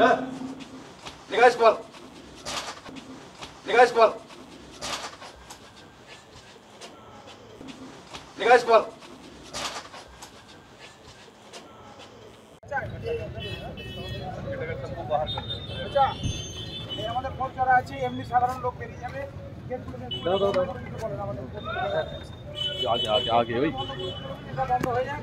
निकाल इस बॉल निकाल इस बॉल निकाल इस बॉल আমাদের ফোন করা আছে এমনি সাধারণ লোক বেরিয়ে যাবে আগে আগে আগে ওই বন্ধ হয়ে যায়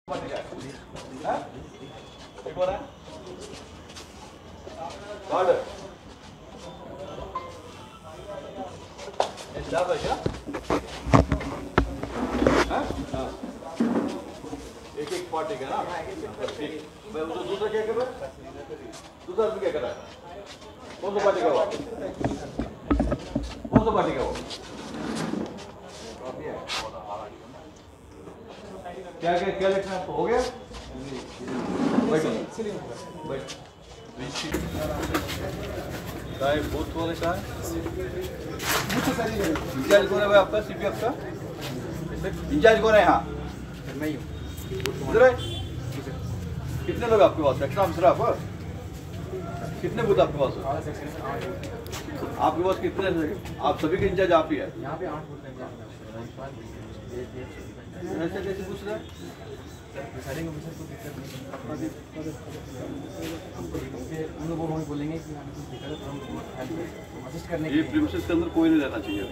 Da हाँ? हाँ। एक एक पार्टी का ना मैं उसको दूसरा क्या कर रहा दूसरा आदमी क्या कर रहा है? कौन सा पार्टी का वो कौन सा पार्टी का वो क्या क्या क्या लिखना है? आपको बूथ वाले का इंचार्ज कौन है भाई आपका सीपीएफ का इंचार्ज कौन है यहाँ कितने लोग आपके पास एक्स्ट्रा ऑफिसर आप कितने बूथ आपके पास आपके पास कितने आप सभी के इंचार्ज आप ही, है। ऐसे कैसे पूछ रहे हैं ये प्रीमिसेस के अंदर कोई नहीं रहना चाहिए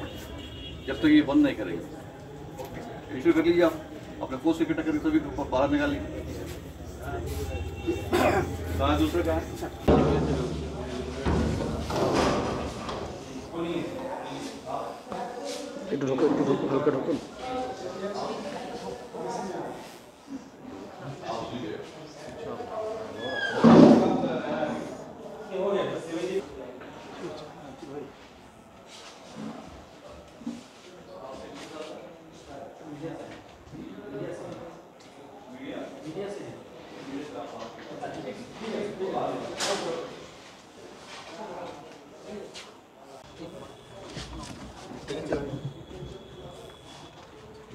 जब तक ये बंद नहीं करेंगे इशू कर लीजिए आप अपने पोस्ट इकट्ठा करके सभी को बाहर निकाल लीजिए कहाँ है दूसरे कहाँ है একটু ঢুকুন একটু ঢুকুন হালকা ঢুকুন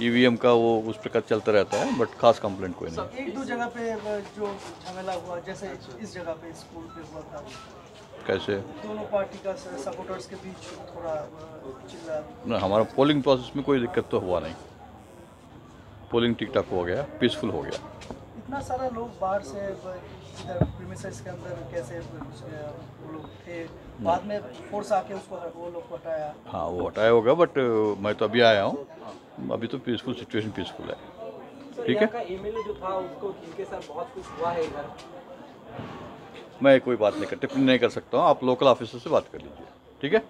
ईवीएम का वो उस प्रकार चलता रहता है बट खास कंप्लेंट कोई नहीं। एक दो जगह पे जो झमेला हुआ जैसे इस जगह पे स्कूल पे हुआ था। कैसे? दोनों पार्टी का सपोर्टर्स के बीच थोड़ा चिल्ला। ना हमारा पोलिंग प्रोसेस में कोई दिक्कत तो हुआ नहीं। पोलिंग ठीक ठाक हो गया पीसफुल हो गया। इतना सारा लोग बाहर से इधर प्रीमिसेस के अंदर कैसे वो लोग थे? बाद में फोर्स आके उसको वो लोग को हटाया। हाँ वो हटाया होगा बट मैं तो अभी आया हूँ। अभी तो पीसफुल सिचुएशन पीसफुल है। ठीक है? एमएलए जो था उसको इनके साथ बहुत कुछ हुआ है इधर? मैं कोई बात नहीं कर टिप्पणी नहीं कर सकता हूँ। आप लोकल ऑफिसर से बात कर लीजिए। ठीक है?